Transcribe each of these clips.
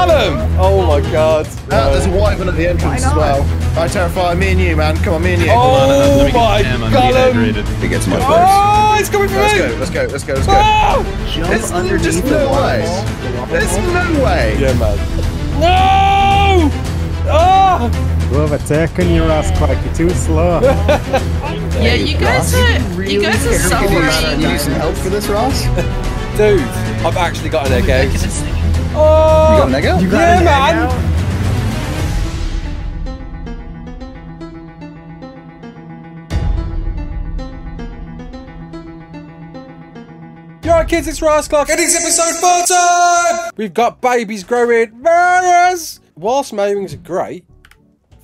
It's a golem! Oh my god. Uh, there's a wyvern at the entrance as well. Right, Pterafier, me and you, man. Come on, me and you. Oh Let me my Sam, I'm golem! dehydrated. He gets my place. Oh, it's coming for Let's me! go, let's go, let's go, let's go. Ah! Jump There's underneath just the no water way. ball. The water There's no way. Yeah, man. No! Ah! Love attacking your ass crack. You're too slow. Yeah, you guys are you guys are Can you use- can you use some help for this, Ross? Dude, I've actually got an egg out. This thing. Oh! got an egg out? You got Yeah, man. You alright, kids? It's Raasclark, and it's episode 4 time! We've got babies growing. Yes! Whilst Maewings are great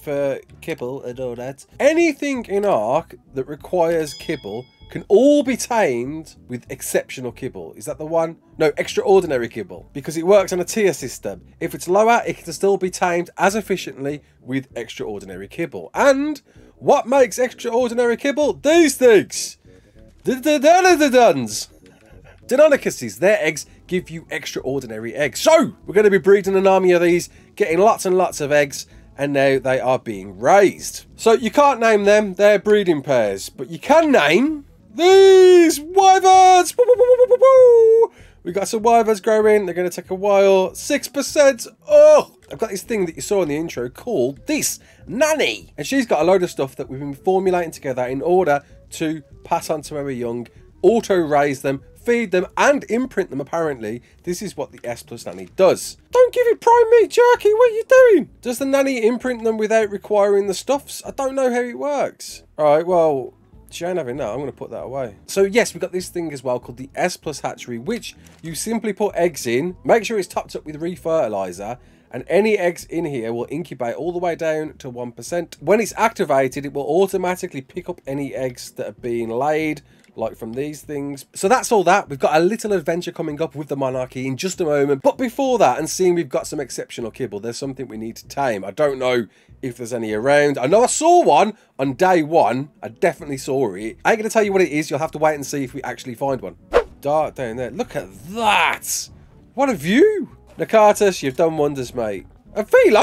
for kibble and all that, anything in Ark that requires kibble can all be tamed with exceptional kibble. Is that the one? No, extraordinary kibble. Because it works on a tier system. If it's lower, it can still be tamed as efficiently with extraordinary kibble. And what makes extraordinary kibble? These things! Deinonychuses, their eggs give you extraordinary eggs. So, we're going to be breeding an army of these, getting lots and lots of eggs, and now they are being raised. So, you can't name them, they're breeding pairs, but you can name these wyverns! We got some wyverns growing, they're going to take a while. 6%! Oh! I've got this thing that you saw in the intro called this Nanny! And she's got a load of stuff that we've been formulating together in order to pass on to our young, auto raise them, feed them, and imprint them. Apparently, this is what the S Plus Nanny does. Don't give it prime meat jerky. What are you doing? Does the nanny imprint them without requiring the stuffs? I don't know how it works. All right, well. She ain't having that. I'm going to put that away. So yes, we've got this thing as well called the S Plus Hatchery, which you simply put eggs in. Make sure it's topped up with refertilizer. And any eggs in here will incubate all the way down to 1%. When it's activated, it will automatically pick up any eggs that are being laid like from these things. So that's all that. We've got a little adventure coming up with the Monarky in just a moment. But before that, and seeing we've got some exceptional kibble, there's something we need to tame. I don't know if there's any around. I know I saw one on day one. I definitely saw it. I ain't going to tell you what it is. You'll have to wait and see if we actually find one. Dart down there. Look at that. What a view. Nekatus, you've done wonders, mate. A Velo?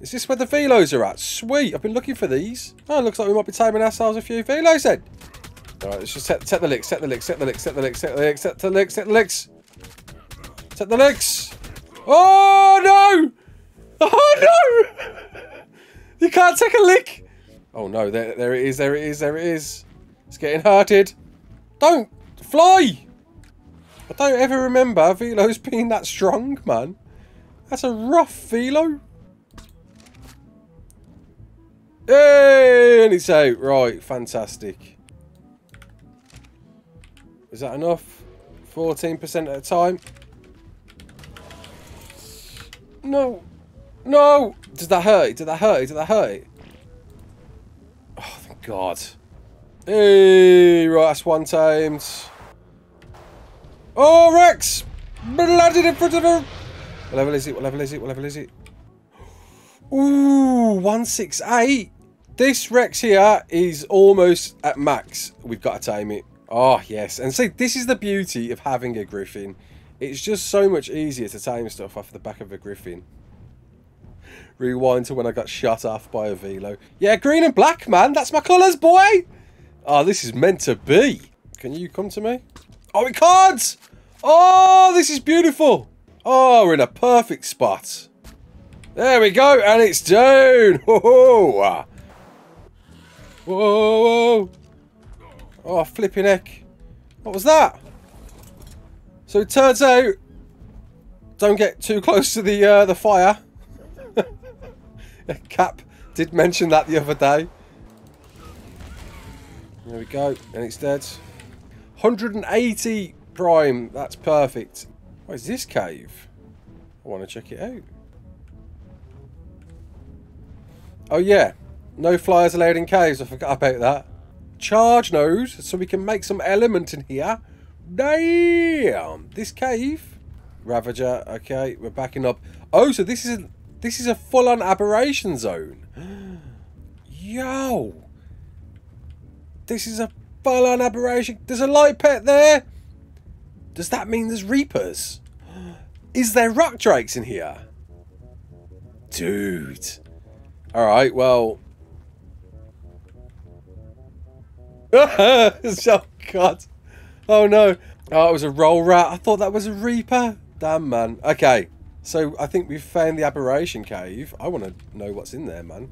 Is this where the Velos are at? Sweet. I've been looking for these. Oh, looks like we might be taming ourselves a few Velos then. Alright, let's just set, set the licks, set the licks, set the licks, set the licks, set the licks, set the licks, set the licks. Set the licks. Oh no! Oh no! You can't take a lick! Oh no, there, there it is, there it is, there it is. It's getting hurted. Don't fly! I don't ever remember Velo's being that strong, man. That's a rough Velo. Hey, and it's out. Right, fantastic. Is that enough? 14% at a time. No. No! Does that hurt? Did that hurt? Did that hurt? Oh, thank God. Hey, right, that's one times. Oh, Rex! Blooded in front of her! What level is it? What level is it? What level is it? Ooh, 168. This Rex here is almost at max. We've got to tame it. Oh, yes. And see, this is the beauty of having a Griffin. It's just so much easier to tame stuff off the back of a Griffin. Rewind to when I got shot off by a Velo. Yeah, green and black, man. That's my colours, boy. Oh, this is meant to be. Can you come to me? Oh, it can't. Oh, this is beautiful. Oh, we're in a perfect spot. There we go, and it's down. Whoa, whoa. Oh, flipping heck. What was that? So it turns out, don't get too close to the uh, the fire. Cap did mention that the other day. There we go, and it's dead. 180 prime, that's perfect. What is this cave? I want to check it out. Oh yeah, no flyers allowed in caves, I forgot about that. Charge node, so we can make some element in here. Damn! This cave. Ravager, okay, we're backing up. Oh, so this is a, this is a full-on aberration zone. Yo! This is a full-on aberration. There's a light pet there. Does that mean there's reapers? Is there rock drakes in here? Dude. Alright, well. oh, God. Oh, no. Oh, it was a roll rat. I thought that was a reaper. Damn, man. Okay. So, I think we've found the aberration cave. I want to know what's in there, man.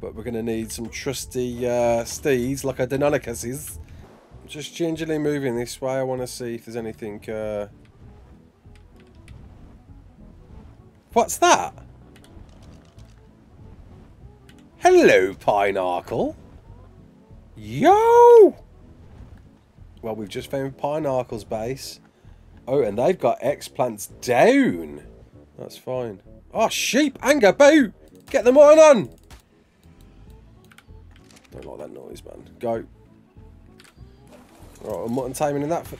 But we're going to need some trusty uh, steeds like a Deinonychus is. Just gingerly moving this way. I want to see if there's anything... Uh... What's that? Hello, Pineapple. Yo! Well, we've just found Pineapple's base. Oh, and they've got X-plants down. That's fine. Oh, sheep! Anger, boo! Get them on on! Don't like that noise, man. Go. Right, I'm mutton timing in that. For...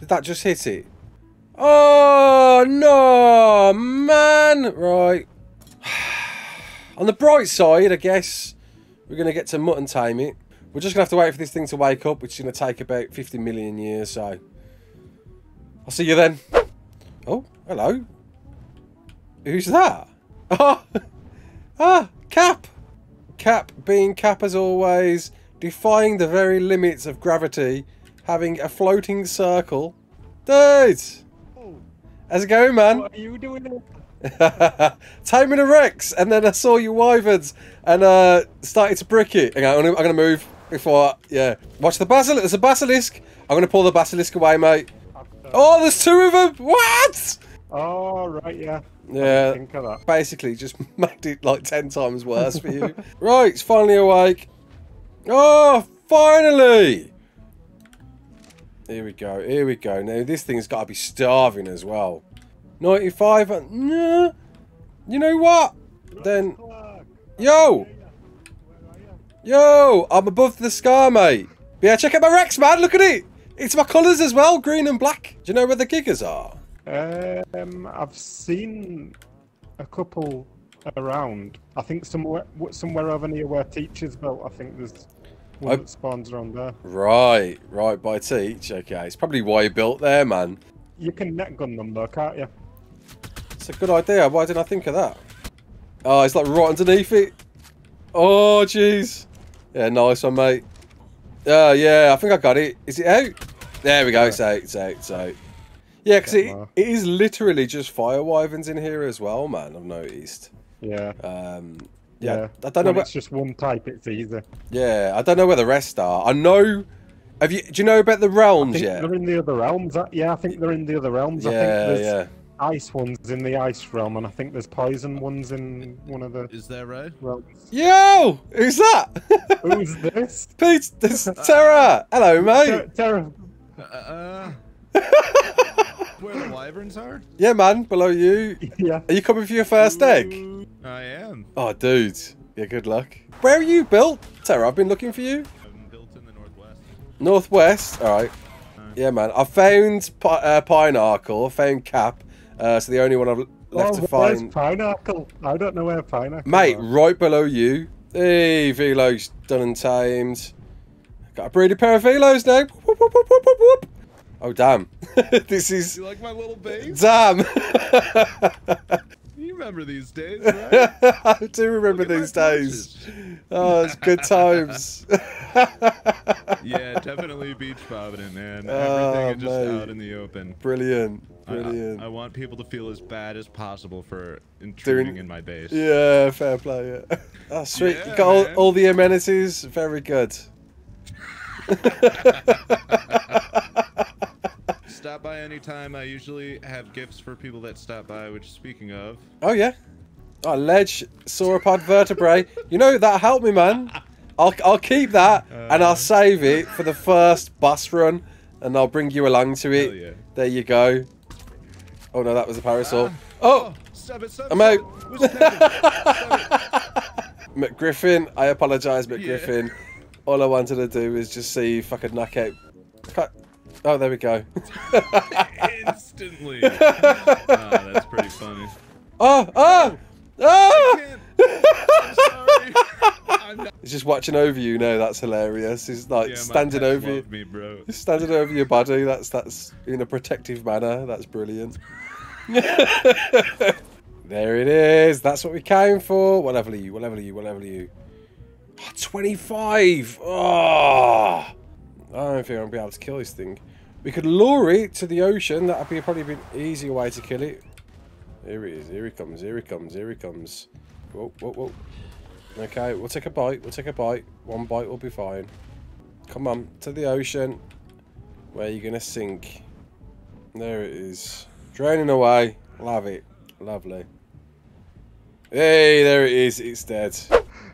Did that just hit it? Oh, no, man. Right. On the bright side, I guess, we're going to get to mutton tame it. We're just going to have to wait for this thing to wake up, which is going to take about 50 million years, so... I'll see you then. Oh, hello. Who's that? Oh, ah, Cap. Cap being Cap as always, defying the very limits of gravity, having a floating circle. Dude! How's it going, man? What are you doing? Taming a Rex, and then I saw you wyverns and uh, started to brick it. On, I'm gonna, I'm gonna move before. I, yeah, watch the basilisk. There's a basilisk. I'm gonna pull the basilisk away, mate. Oh, there's two of them. What? Oh, right, yeah. Yeah. Think of that. Basically, just made it like ten times worse for you. right, it's finally awake. Oh, finally! Here we go. Here we go. Now this thing's got to be starving as well. 95. uh, Nah. You know what? Then, yo, yo, I'm above the scar, mate. But yeah, check out my Rex, man. Look at it. It's my colours as well, green and black. Do you know where the Gigas are? Um, I've seen a couple around. I think somewhere somewhere over near where teachers built. I think there's one I- that spawns around there. Right, right by Teach. Okay, it's probably why you built there, man. You can net gun them though, can't you? It's a good idea. Why didn't I think of that? Oh, it's like right underneath it. Oh, jeez. Yeah, nice one, mate. Oh, yeah, I think I got it. Is it out? There we go. It's out. It's out. It's out. Yeah, because it, it is literally just fire wyverns in here as well, man. I've noticed. Yeah. Um, yeah, Yeah. I don't know. When Where, it's just one type, it's easy. yeah, I don't know where the rest are. I know. Have you? Do you know about the I realms think yet? they're in the other realms. uh, Yeah, I think they're in the other realms. I think Yeah, there's yeah. Ice ones in the ice realm, and I think there's poison ones in one of the Is there right? realms. Yo, who's that? Who's this? Pete, this is Ptera. Hello, mate. Ter- Ptera. Uh, where the wyverns are? Yeah, man, below you. Yeah. Are you coming for your first egg? I am. Oh, dude. Yeah, good luck. Where are you built? Ptera, I've been looking for you. I'm built in the northwest. Northwest. All right. Yeah, man. I found pi- uh, Pineapple. I found Cap. Uh, so the only one I've left oh, to where's find. Pineapple? I don't know where Pineapple Mate, are. right below you. Hey, Velo's done and tamed. Got a breeding pair of Velos now. Whoop, whoop, whoop, whoop, whoop, whoop. Oh, damn. this is... You like my little base? Damn. You remember these days, right? I do remember Look at my these days. pouches. Oh, it's good times. yeah, definitely Beach Provident, man. Oh, Everything is just mate. out in the open. Brilliant. I- I- I, want people to feel as bad as possible for intruding in my base. Yeah, fair play. Yeah. Oh, sweet. you got all, all the amenities. Very good. Stop by anytime. I usually have gifts for people that stop by, which speaking of, Oh, yeah. Oh, ledge, sauropod vertebrae. You know, that helped me, man. I'll, I'll keep that and Uh. I'll save it for the first bus run and I'll bring you along to it. Yeah. There you go. Oh, no, that was a parasol. oh, stop I'm out. stop it. Where's the package? McGriffin. I apologise, McGriffin. All I wanted to do was just see if I could knock out. Cut. Oh, there we go. Instantly. Ah, that's pretty funny. Oh, oh, oh! I'm sorry. He's just watching over you now. That's hilarious. He's like Yeah, standing over you. me, bro. He's standing over your body. That's that's in a protective manner. That's brilliant. there it is. That's what we came for. What level are you? What level are you? What level are you? Oh, 25. Oh, I don't think I'll be able to kill this thing. We could lure it to the ocean. That'd be probably an easier way to kill it. Here he is. Here he comes. Here he comes. Here he comes. Whoa, whoa, whoa. Okay, we'll take a bite. We'll take a bite. One bite will be fine. Come on, to the ocean. Where you're gonna sink? There it is. Draining away. Love it. Lovely. Hey, there it is. It's dead.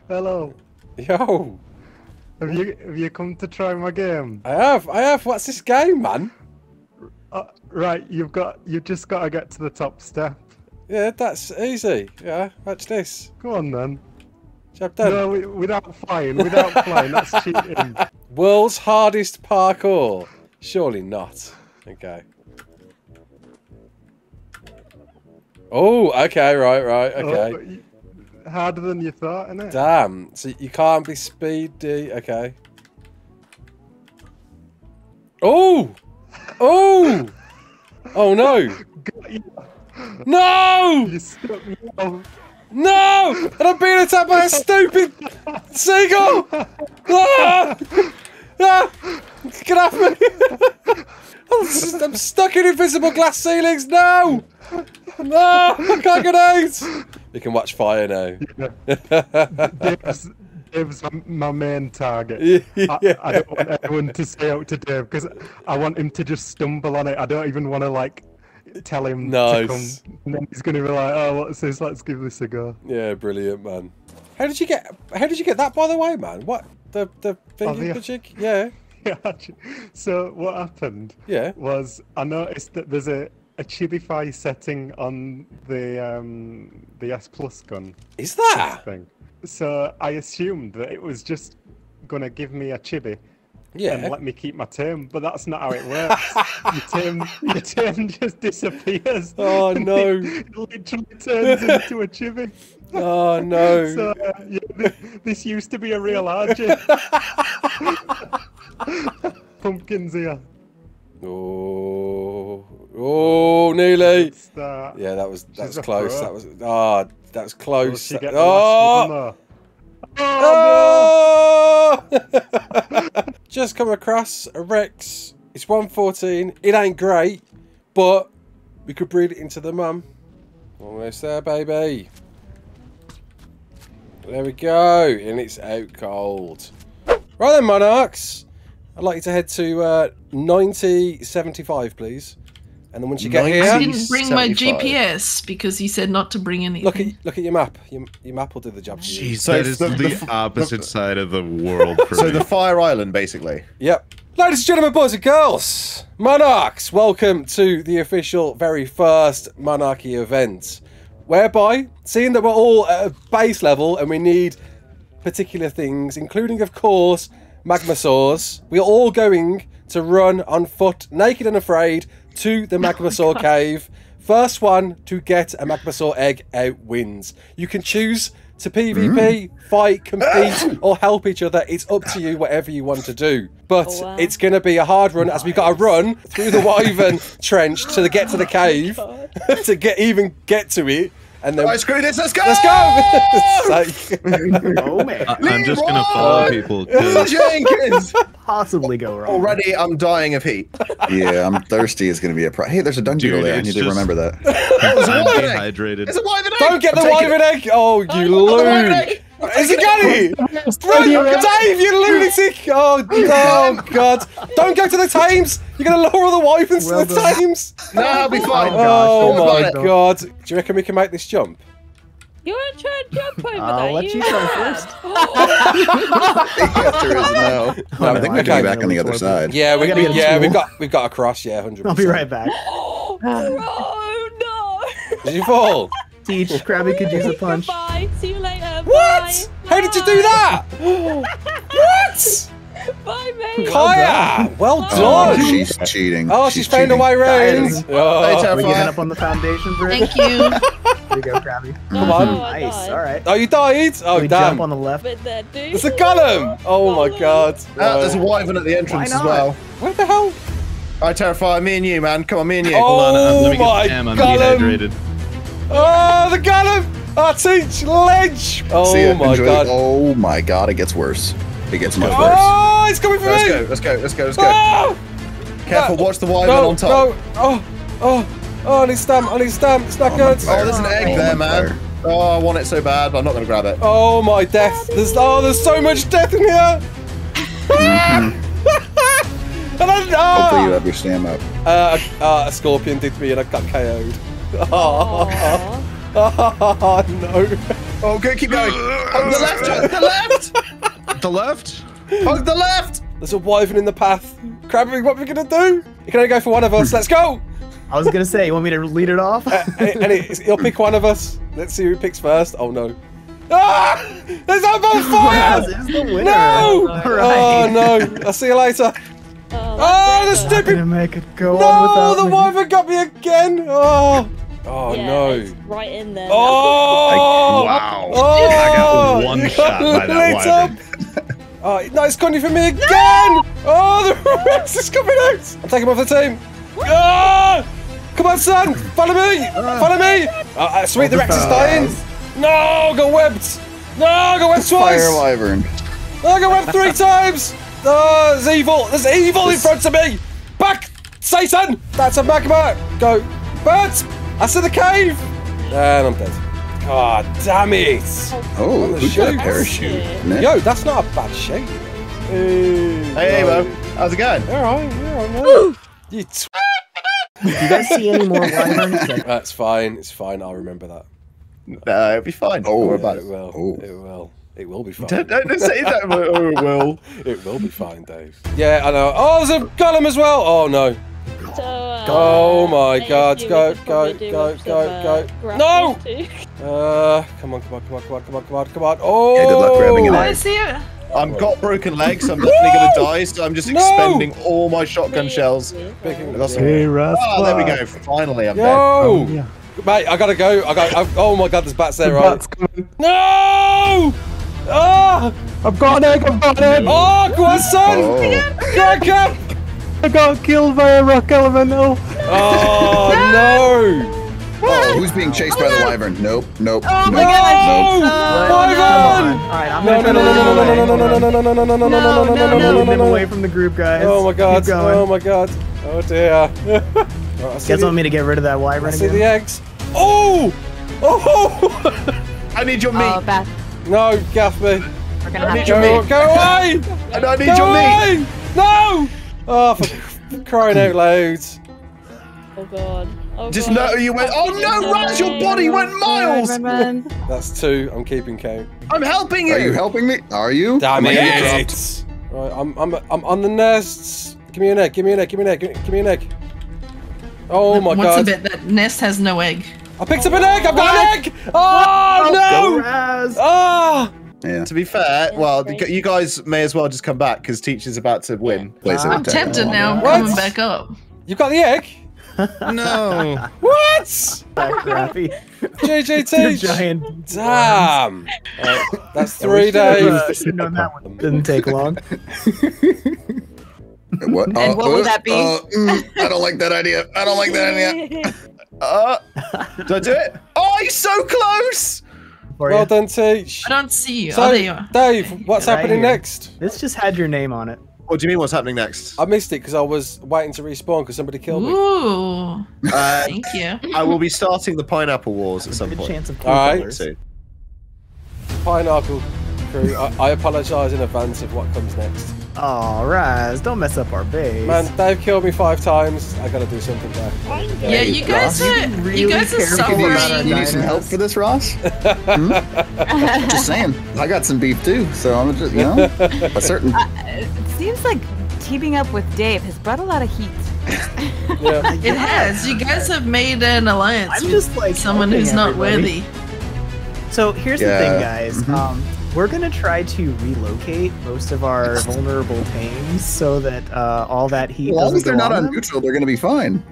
Hello. Yo, Have you have you come to try my game? I have. I have. What's this game, man? Uh, right, you've got you've just got to get to the top step. Yeah, that's easy. Yeah, watch this. Go on then. Done. No, without flying, without flying, that's cheating. World's hardest parkour. Surely not. Okay. Oh, okay, right, right, oh, okay. Oh, harder than you thought, innit? Damn. So you can't be speedy. Okay. Oh! Oh! Oh no! No! You stuck me off. No! And I'm being attacked by a stupid seagull! Ah! Ah! Get off me! I'm, I'm stuck in invisible glass ceilings. No! No! I can't get out! You can watch fire now. Dave's, Dave's my, main target. I, I don't want anyone to stay out to Dave because I want him to just stumble on it. I don't even want to like tell him to come. Nice. And then he's going to be like, "Oh, what's this? Let's give this a go." Yeah, brilliant, man. How did you get? How did you get that, by the way, man? What the the Oh, thingy the- magic? Yeah, Yeah, actually. so what happened yeah. was I noticed that there's a a chibify setting on the um the S Plus gun Is that? thing. So I assumed that it was just gonna give me a chibi Yeah. and let me keep my term, but that's not how it works. your term, your term just disappears. Oh, no. It literally turns into a chibi. Oh no. So uh, yeah, this, this used to be a real RJ. Pumpkins here. Oh, oh, nearly. Start. Yeah, that was that She's was close. pro. That was ah, that was close. That- oh, oh! Just come across a Rex. It's 114. It ain't great, but we could breed it into the mum. Almost there, baby. There we go, and it's out cold. Right then, monarchs. I'd like you to head to uh, 9075, please. And then once you get I here, didn't bring my GPS because he said not to bring anything. look at look at your map. Your, your map will do the job for you. Jeez, So that is the- the, the- opposite side of the world for So me. the Fire Island, basically. Yep. Ladies and gentlemen, boys and girls, Monarchs, welcome to the official very first Monarky event. Whereby, seeing that we're all at a base level and we need particular things, including, of course, Magmasaurs, we're all going to run on foot, naked and afraid, to the Magmasaur cave. First one to get a Magmasaur egg out wins. You can choose to PvP, mm. fight, compete, or help each other. It's up to you, whatever you want to do. But Oh, wow. it's going to be a hard run as we've got to run through the Wyvern trench to get to the cave, to get even get to it, and then Right, screw this, let's go! let's go. So- Oh man, I- I'm just gonna follow people. Jenkins! possibly go wrong. Already, I'm dying of heat. Yeah, I'm thirsty is going to be a problem. Hey, there's a dungeon Dude, there. I it's need to remember that. I'm Wyvern egg. dehydrated. It's a wyvern egg! Don't get the I'm Wyvern egg! Oh, you the wyvern loon! Egg. Is it got it? Right, Dave, you lunatic! Oh, oh, God! Don't go to the Thames! You're gonna lower all the wyverns Well the done. Thames! No, I'll be fine. Oh Don't oh, oh my. God! Do you reckon we can make this jump? You want to try and jump over I'll there? let you go first. Oh. yes, there is now. I think we have to be back on the other side. Yeah, we, gotta get a yeah, tool. we've got we've got a cross. Yeah, hundred. I'll be right back. oh no! Did you fall? Teach, Krabby could use a punch. Goodbye. See you later. What? Bye. How did you do that? what? Bye, mate. Kiah, well Oh, done. she's cheating. Oh, she's, found a cheating. way round. Oh. Hey, We're getting up on the foundation bridge. Thank you. There you go, Krabby. Come on. Nice. All right. Oh, you died? Oh, we damn. jump on the left. But there, dude. It's a golem! Oh my god. Ah, there's a wyvern at the entrance as well. Where the hell? I terrify me and you, man. Come on, me and you. Oh, on, uh, let me get my Sam. I'm dehydrated. Oh, the golem! Ah, teach ledge! Oh See my Enjoy. god. Oh my god, it gets worse. It gets much worse. Oh, it's coming for Let's me! go, let's go, let's go, let's go. Oh! Careful, watch the wyvern No, on top. no! Oh, oh, oh, I need stamp, I need stamp, it's not Oh, good. Oh, there's an egg Oh, there, man. fire. Oh, I want it so bad, but I'm not going to grab it. Oh my death! There's oh, there's so much death in here. and then Hopefully you ah, have your stam up. uh, uh, a scorpion did me and I got KO'd. Oh, Aw. no! Oh, good, keep going. Hug the left, hug the left, The left? hug the left. There's a wyvern in the path. Crabby, what are we gonna do? You can only go for one of us. Let's go! I was gonna say, you want me to lead it off? Uh, and and it, he'll pick one of us. Let's see who picks first. Oh no! Ah! There's no on fire! Raz is the winner. No! All Oh no! I'll see you later. Oh, Oh, the that's Not gonna stupid! make it go No, on the without me. wyvern got me again. Oh, oh yeah, no! It's right in there. Oh! Wow. Oh! I got one You shot by that wyvern. up. Oh, no, it's gone for me again! Oh, the Rex is coming out! I'm taking him off the team. Ah! Come on, son! Follow me! Follow me! Uh, uh, sweet, the Rex is dying! No, got webbed! No, got webbed twice! Fire wyvern. No, I got webbed three times! Oh, there's evil! There's evil in front of me! Back! Satan! That's a magma! Go! Birds! I see the cave! And I'm dead. God damn it! Oh, the who's got a parachute? Nick? Yo, that's not a bad shape. Hey, Hey, Bo, how's it going? Alright, alright, You tw- Do you guys see any more wyverns? That's fine, it's fine, I'll remember that. Uh, it'll be fine. Oh, Don't worry Yeah, about it it. will. Oh. It will. It will be fine. Don't, don't, don't say that. Oh, it will. It will be fine, Dave. Yeah, I know. Oh, there's a golem as well! Oh no. So, uh, Oh my god, we go, go, go, go, some, uh, go. No! too. Uh, come on, come on, come on, come on, come on, come on, come on. Oh! Yeah, good luck grabbing an I egg. see it. I've got broken legs, I'm definitely going to die, so I'm just No! expending all my shotgun shells. Picking- That's Hey, Oh, there we go. Finally, I'm dead. Yo! yeah. Mate, I gotta go. I got. Oh my god, there's bats there, right? That's coming. No! Ah! I've got an egg. I've got an egg. Oh, go on, son! Oh, Go on, I got killed by a rock elemental. Oh no! oh, who's being chased by the wyvern? Nope, nope, Oh nope, my God. nope. No! Come on. Wyvern! All right, I'm No, gonna no, try no, to no, no, no, lead no, them no, no, no, no, no, no, no, no, no, no, no, no, I'm no, gonna no, lead them no, away no. from the group, guys. Oh my god! Keep going. Oh my god! Oh dear! Right, I see You guys the- want me to get rid of that I wyvern see again? the eggs. Oh! Oh! I need your meat. Oh, Beth, no, gaff me. we're gonna have need to. your Go, meat. go away! and I need Go your meat. No! Oh, for crying out loud! Oh god. Oh Just god. know you went. Oh no, Raz, your body went miles. That's two. I'm keeping count. I'm helping you. Are you helping me? Are you? Damn I getting it! dropped? Right, I'm, I'm, I'm on the nests. Give me an egg. Give me an egg. Give me an egg. Give me, an egg. Oh my What's god! a bit that nest has no egg? I picked up an egg. I've got an egg. Oh Go, no! Raz! Ah! Yeah. To be fair, Yeah, well, great. you guys may as well just come back because teacher's about to win. Place of I'm attack. tempted now. I'm coming back up. You got the egg? No. What? That crappy. Your JJT. giant. Damn. Right, that's three should've, uh, days. should've known that one didn't take long. What? And Uh, what would uh, that be? uh, mm, I don't like that idea. I don't like that idea. Uh, do I do it? Oh, he's so close. For Well you. done, Teach. I don't see you. So, oh, there you. Dave, what's Right happening here. next? This just had your name on it. What do you mean? What's happening next? I missed it because I was waiting to respawn because somebody killed me. Ooh, Uh, thank you. I will be starting the pineapple wars at some Good point. chance of All right. colors. Pineapple crew, I, I apologise in advance of what comes next. Oh, Raz, don't mess up our base. Man, Dave killed me five times. I gotta do something back. Yeah, you guys Ross, are you can you guys are careful suffering. about You need some help for this, Ross? Hmm? Just saying. I got some beef too, so I'm just, you know, a certain. It seems like teaming up with Dave has brought a lot of heat. Yeah. It has. You guys have made an alliance I'm with just like someone who's not everybody. worthy. So here's the thing, guys. Mhm. Um, we're gonna try to relocate most of our vulnerable tames so that uh, all that heat As long as they're not on on them. neutral, they're going to be fine.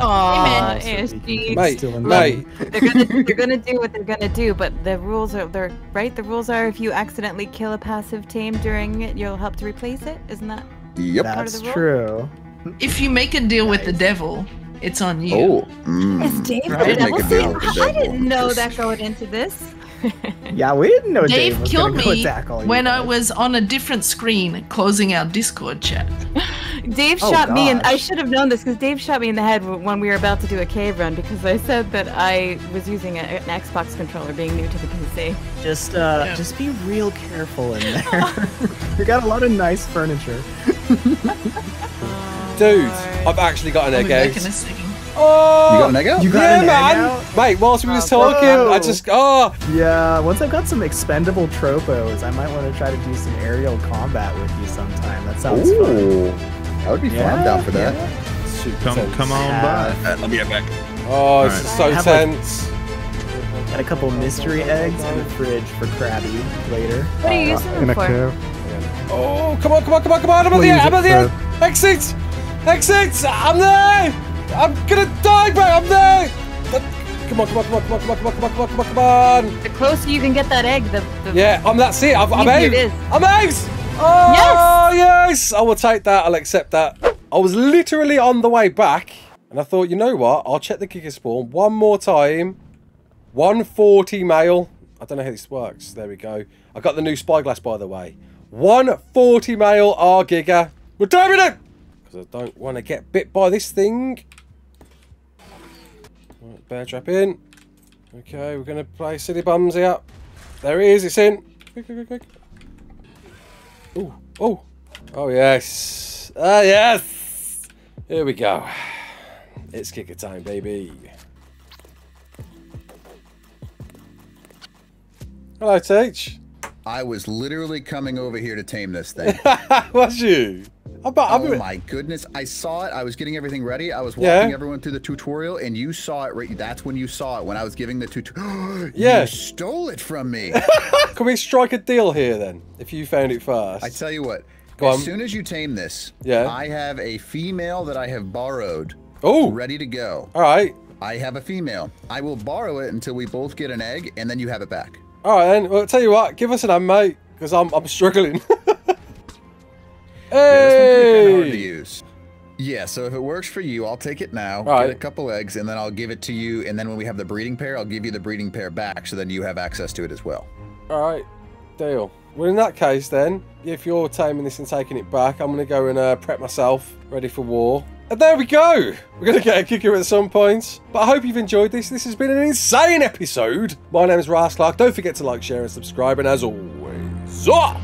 Aw, Hey, ASG. Mate, Still in mate. They're gonna they're gonna do what they're gonna do, but the rules are they're right. The rules are if you accidentally kill a passive tame during it, you'll help to replace it. Isn't that? Yep. Part of That's the rule? true. If you make a deal with the devil, it's on you. Oh. Mm. Is Dave Right. the devil? See, with I devil. didn't know that going into this. Yeah, we didn't know Dave, Dave was killed gonna go me attack all you when I was on a different screen closing our Discord chat. Dave Oh, shot me, and I should have known this because Dave shot me in the head when we were about to do a cave run because I said that I was using a, an Xbox controller, being new to the PC. Just, uh, Yeah. just be real careful in there. you got a lot of nice furniture. Dude, I've actually got an egg out. in a second. Oh, You got an egg out? You got yeah, an egg man. out? Mate, whilst we was Oh, talking, I just oh, Yeah, once I've got some expendable tropos, I might want to try to do some aerial combat with you sometime. That sounds fun. Ooh. I would be fun. Down for that. super Come, tense. come on Uh, by. let me get back. Oh, this is so Have, like- tense. Got a couple mystery eggs in the fridge for Krabby later. What are you using In them for? Oh, come on, come on, come on, come on! I'm at the Please, end. I'm at the end. Exit, exit! I'm there. I'm gonna die, bro. I'm there. Come on, come on, come on, come on, come on, come on, come on, come on, come on, come on! The closer you can get that egg, the, the Yeah, I'm. That's it. I've, I'm out. it. I'm out. Oh yes. I will take that. I'll accept that. I was literally on the way back, and I thought, you know what? I'll check the Giga spawn one more time. 140 male. I don't know how this works. There we go. I got the new spyglass, by the way. 140 male R Giga. We're doing it! Because I don't want to get bit by this thing. Right, bear trap in. Okay, we're going to play Silly Bums here. There it is, it's in. Quick, quick, quick, quick. Oh, oh. Oh, yes. Ah, yes. Here we go. It's Giga time, baby. Hello, Teach. I was literally coming over here to tame this thing. Was you? About, I'm, oh my goodness. I saw it. I was getting everything ready. I was Yeah. walking everyone through the tutorial and you saw it right that's when you saw it when I was giving the tutorial. Yeah. You stole it from me. Can we strike a deal here then? If you found it first. I tell you what. Go as on. soon as you tame this, Yeah. I have a female that I have borrowed Oh, ready to go. all right. I have a female. I will borrow it until we both get an egg and then you have it back. All right then. Well, tell you what. Give us an hand, mate, because I'm I'm struggling. Yeah, one could hard to use. Yeah, so if it works for you, I'll take it now, Right. get a couple eggs, and then I'll give it to you. And then when we have the breeding pair, I'll give you the breeding pair back, so then you have access to it as well. All right. Deal. Well, in that case, then, if you're taming this and taking it back, I'm going to go and uh, prep myself, ready for war. And there we go. We're going to get a Giga at some point. But I hope you've enjoyed this. This has been an insane episode. My name is Raasclark. Don't forget to like, share, and subscribe. And as always, ah!